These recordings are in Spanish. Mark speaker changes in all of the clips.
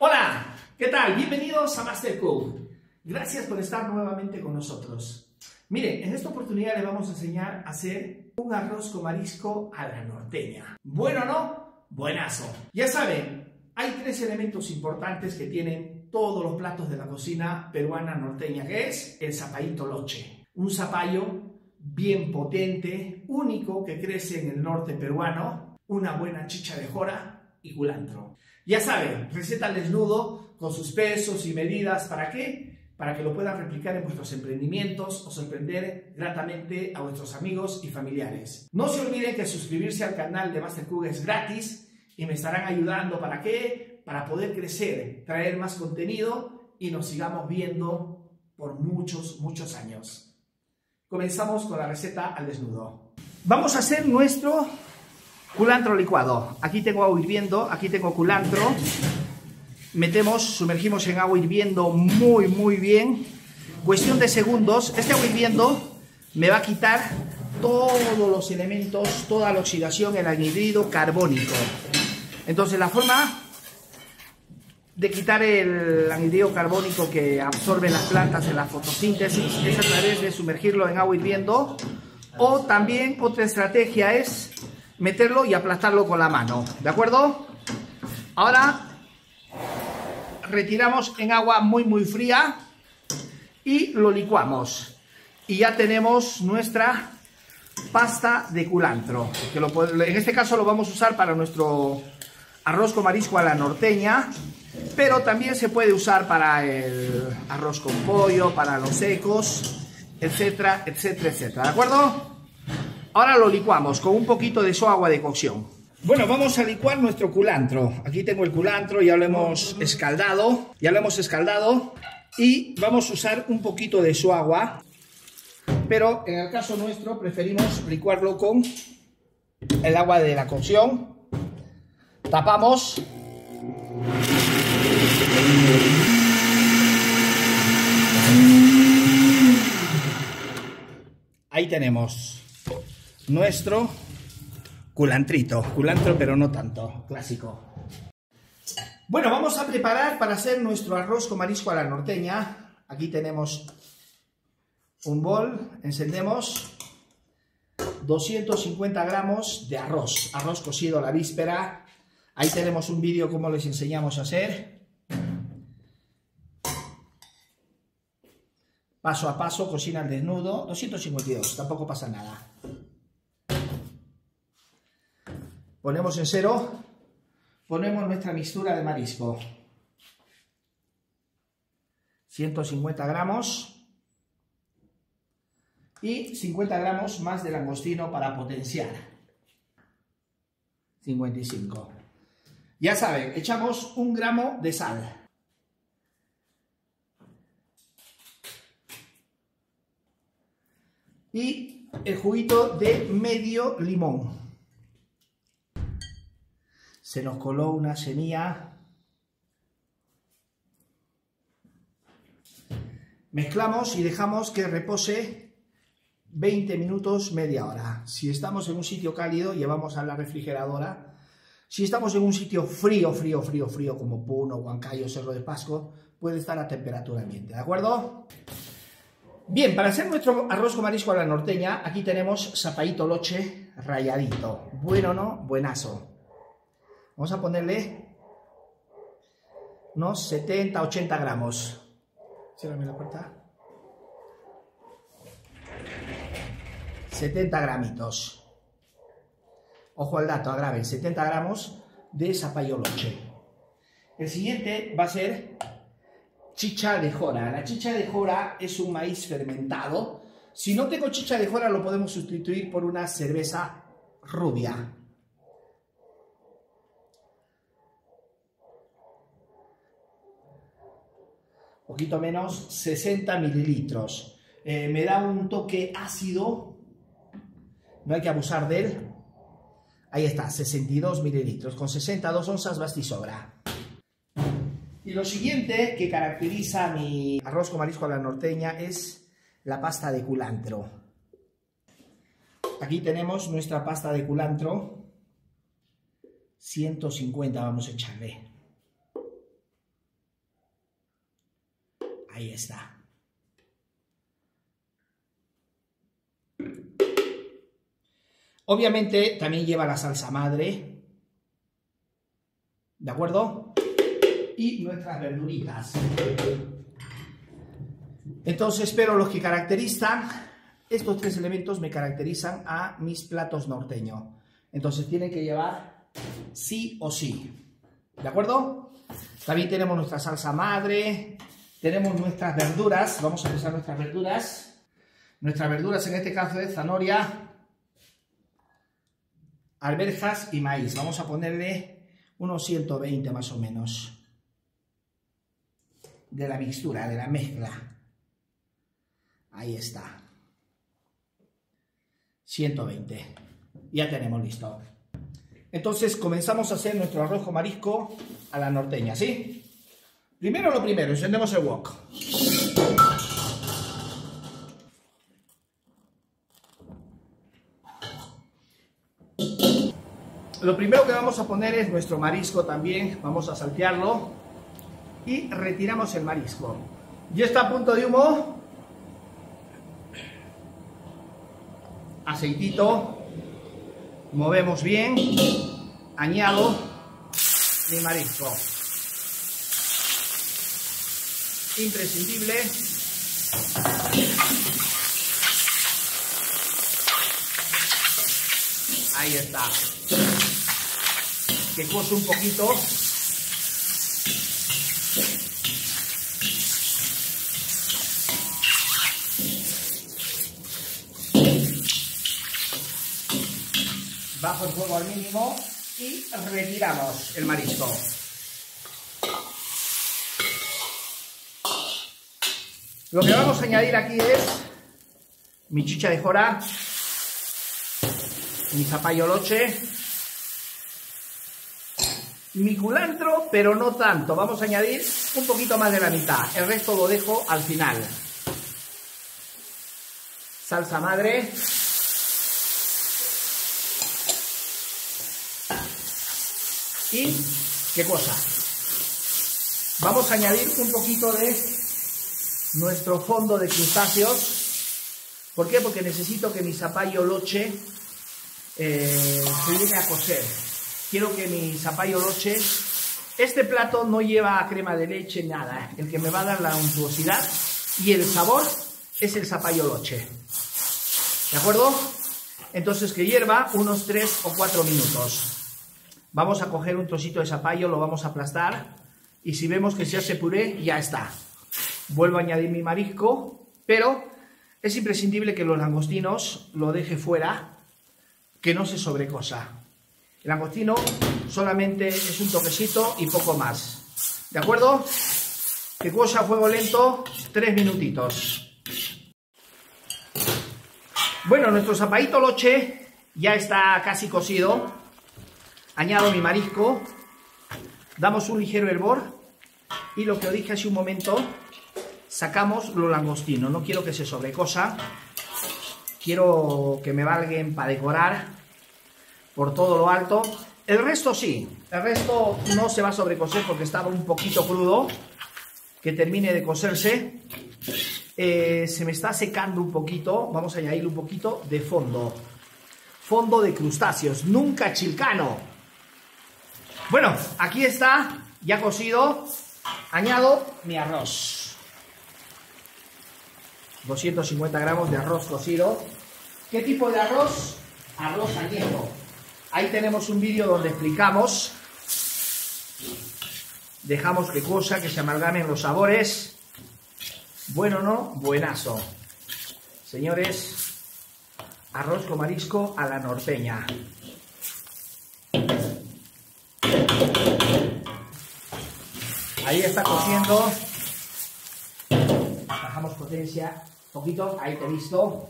Speaker 1: Hola, ¿qué tal? Bienvenidos a Master Cook. Gracias por estar nuevamente con nosotros. Miren, en esta oportunidad les vamos a enseñar a hacer un arroz con marisco a la norteña. ¿Bueno no? Buenazo. Ya saben, hay tres elementos importantes que tienen todos los platos de la cocina peruana norteña, que es el zapallito loche. Un zapallo bien potente, único que crece en el norte peruano, una buena chicha de jora y culantro. Ya saben, receta al desnudo con sus pesos y medidas. ¿Para qué? Para que lo puedan replicar en vuestros emprendimientos o sorprender gratamente a vuestros amigos y familiares. No se olviden que suscribirse al canal de Master es gratis y me estarán ayudando. ¿Para qué? Para poder crecer, traer más contenido y nos sigamos viendo por muchos, muchos años. Comenzamos con la receta al desnudo. Vamos a hacer nuestro culantro licuado. Aquí tengo agua hirviendo, aquí tengo culantro. Metemos, sumergimos en agua hirviendo muy, muy bien. Cuestión de segundos. Este agua hirviendo me va a quitar todos los elementos, toda la oxidación, el anhidrido carbónico. Entonces la forma de quitar el anhídrido carbónico que absorben las plantas en la fotosíntesis es a través de sumergirlo en agua hirviendo o también otra estrategia es meterlo y aplastarlo con la mano, ¿de acuerdo? Ahora retiramos en agua muy muy fría y lo licuamos y ya tenemos nuestra pasta de culantro que en este caso lo vamos a usar para nuestro arroz con marisco a la norteña pero también se puede usar para el arroz con pollo, para los secos, etcétera, etcétera, etcétera. ¿De acuerdo? Ahora lo licuamos con un poquito de su agua de cocción. Bueno, vamos a licuar nuestro culantro. Aquí tengo el culantro, ya lo hemos escaldado, ya lo hemos escaldado y vamos a usar un poquito de su agua, pero en el caso nuestro preferimos licuarlo con el agua de la cocción. Tapamos Ahí tenemos nuestro culantrito, culantro pero no tanto, clásico. Bueno, vamos a preparar para hacer nuestro arroz con marisco a la norteña. Aquí tenemos un bol, encendemos 250 gramos de arroz, arroz cocido la víspera. Ahí tenemos un vídeo como les enseñamos a hacer. Paso a paso, cocina al desnudo, 252, tampoco pasa nada. Ponemos en cero, ponemos nuestra mixtura de marisco. 150 gramos y 50 gramos más de langostino para potenciar. 55. Ya saben, echamos un gramo de sal. y el juguito de medio limón. Se nos coló una semilla. Mezclamos y dejamos que repose 20 minutos, media hora. Si estamos en un sitio cálido, llevamos a la refrigeradora. Si estamos en un sitio frío, frío, frío, frío, como Puno, Huancayo, Cerro de Pasco, puede estar a temperatura ambiente, ¿de acuerdo? Bien, para hacer nuestro arroz con marisco a la norteña, aquí tenemos zapaito loche rayadito. Bueno, ¿no? Buenazo. Vamos a ponerle unos 70, 80 gramos. Cierrame la puerta. 70 gramitos. Ojo al dato, agraven, 70 gramos de zapallo loche. El siguiente va a ser chicha de jora. La chicha de jora es un maíz fermentado. Si no tengo chicha de jora, lo podemos sustituir por una cerveza rubia. Poquito menos, 60 mililitros. Eh, me da un toque ácido, no hay que abusar de él. Ahí está, 62 mililitros. Con 62 onzas basta sobra. Y lo siguiente que caracteriza mi arroz con marisco a la norteña es la pasta de culantro. Aquí tenemos nuestra pasta de culantro. 150 vamos a echarle. Ahí está. Obviamente también lleva la salsa madre. ¿De acuerdo? Y nuestras verduritas. Entonces, pero los que caracterizan, estos tres elementos me caracterizan a mis platos norteños. Entonces tienen que llevar sí o sí. ¿De acuerdo? También tenemos nuestra salsa madre, tenemos nuestras verduras, vamos a empezar nuestras verduras. Nuestras verduras en este caso es zanahoria, alberjas y maíz. Vamos a ponerle unos 120 más o menos de la mixtura, de la mezcla. Ahí está. 120. Ya tenemos listo. Entonces comenzamos a hacer nuestro arroz marisco a la norteña, ¿sí? Primero lo primero, encendemos el wok. Lo primero que vamos a poner es nuestro marisco también, vamos a saltearlo y retiramos el marisco. Ya está a punto de humo. Aceitito. Movemos bien. Añado mi marisco. Imprescindible. Ahí está. Que cose un poquito. bajo el fuego al mínimo y retiramos el marisco. Lo que vamos a añadir aquí es mi chicha de jora, mi zapallo loche, mi culantro, pero no tanto. Vamos a añadir un poquito más de la mitad. El resto lo dejo al final. Salsa madre. Y, ¿qué cosa? Vamos a añadir un poquito de nuestro fondo de crustáceos. ¿Por qué? Porque necesito que mi zapallo loche eh, se llegue a cocer. Quiero que mi zapallo loche... Este plato no lleva crema de leche, nada. El que me va a dar la untuosidad y el sabor es el zapallo loche. ¿De acuerdo? Entonces que hierva unos 3 o 4 minutos. Vamos a coger un trocito de zapallo, lo vamos a aplastar y si vemos que se hace puré, ya está. Vuelvo a añadir mi marisco, pero es imprescindible que los langostinos lo deje fuera, que no se sobrecosa. El langostino solamente es un toquecito y poco más. ¿De acuerdo? Que cosa a fuego lento, tres minutitos. Bueno, nuestro zapadito loche ya está casi cocido añado mi marisco, damos un ligero hervor y lo que os dije hace un momento, sacamos lo langostino. No quiero que se sobrecosa, quiero que me valguen para decorar por todo lo alto. El resto sí, el resto no se va a sobrecoser porque estaba un poquito crudo, que termine de coserse. Eh, se me está secando un poquito, vamos a añadirle un poquito de fondo. Fondo de crustáceos, nunca chilcano. Bueno, aquí está, ya cocido. Añado mi arroz. 250 gramos de arroz cocido. ¿Qué tipo de arroz? Arroz añejo. Ahí tenemos un vídeo donde explicamos. Dejamos que cosa, que se amalgamen los sabores. Bueno, ¿no? Buenazo. Señores, arroz con marisco a la norteña. Ahí está cociendo. Bajamos potencia poquito. Ahí te he visto.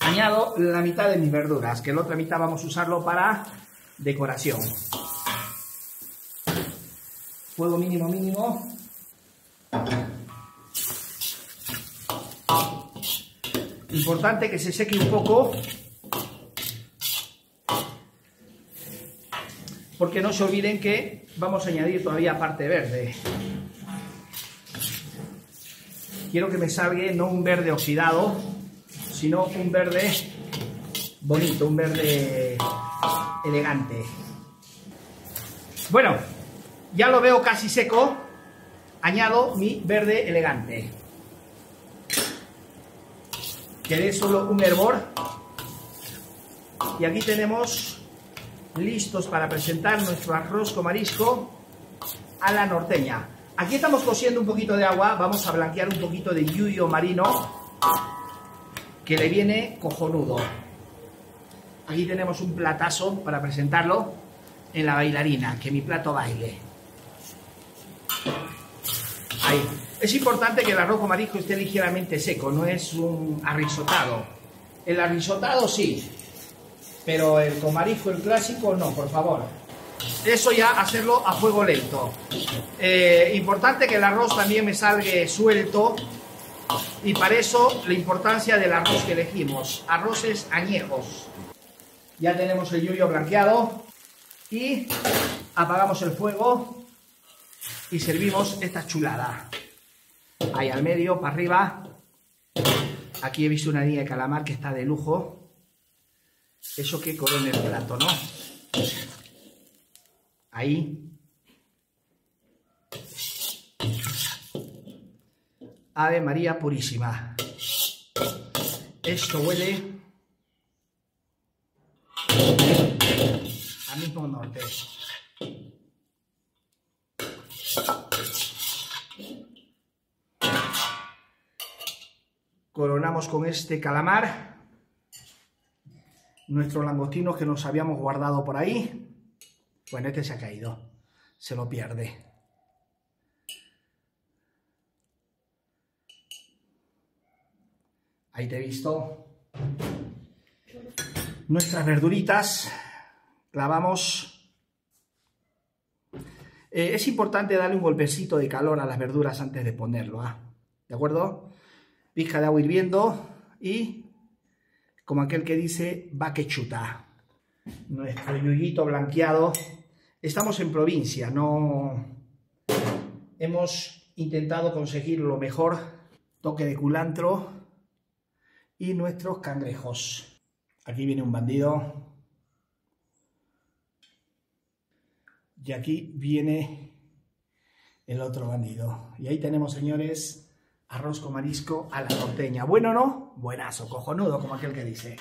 Speaker 1: Añado la mitad de mis verduras, que la otra mitad vamos a usarlo para decoración. Fuego mínimo, mínimo. Importante que se seque un poco porque no se olviden que vamos a añadir todavía parte verde. Quiero que me salga no un verde oxidado, sino un verde bonito, un verde elegante. Bueno, ya lo veo casi seco, añado mi verde elegante. Quedé solo un hervor. Y aquí tenemos listos para presentar nuestro arroz con marisco a la norteña. Aquí estamos cociendo un poquito de agua, vamos a blanquear un poquito de yuyo marino que le viene cojonudo. Aquí tenemos un platazo para presentarlo en la bailarina, que mi plato baile. Ahí. Es importante que el arroz con esté ligeramente seco, no es un arrisotado. El arrisotado sí, pero el con el clásico, no, por favor. Eso ya hacerlo a fuego lento. Eh, importante que el arroz también me salga suelto y para eso la importancia del arroz que elegimos. Arroces añejos. Ya tenemos el yuyo blanqueado y apagamos el fuego y servimos esta chulada. Ahí al medio, para arriba. Aquí he visto una línea de calamar que está de lujo. Eso que corona el plato, ¿no? Ahí. Ave María Purísima. Esto huele al mismo norte. Coronamos con este calamar nuestros langostinos que nos habíamos guardado por ahí. Bueno, este se ha caído, se lo pierde. Ahí te he visto. Nuestras verduritas, clavamos. Eh, es importante darle un golpecito de calor a las verduras antes de ponerlo, ¿ah? ¿de acuerdo? Pizca de agua hirviendo y, como aquel que dice, va que chuta. Nuestro yuyito blanqueado. Estamos en provincia, no... Hemos intentado conseguir lo mejor, toque de culantro y nuestros cangrejos. Aquí viene un bandido. Y aquí viene el otro bandido. Y ahí tenemos, señores, arroz con marisco a la norteña. ¿Bueno no? Buenazo, cojonudo, como aquel que dice.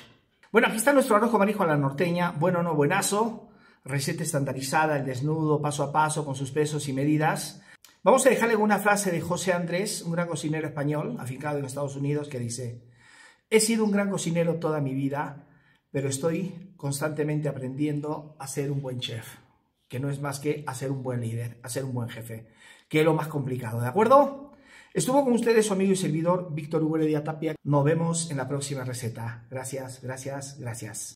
Speaker 1: Bueno, aquí está nuestro arroz con marisco a la norteña. Bueno no, buenazo. Receta estandarizada, el desnudo, paso a paso, con sus pesos y medidas. Vamos a dejarle una frase de José Andrés, un gran cocinero español, afincado en Estados Unidos, que dice, he sido un gran cocinero toda mi vida, pero estoy constantemente aprendiendo a ser un buen chef, que no es más que a ser un buen líder, a ser un buen jefe, que es lo más complicado, ¿de acuerdo? Estuvo con ustedes su amigo y servidor Víctor Hugo de Tapia. Nos vemos en la próxima receta. Gracias, gracias, gracias.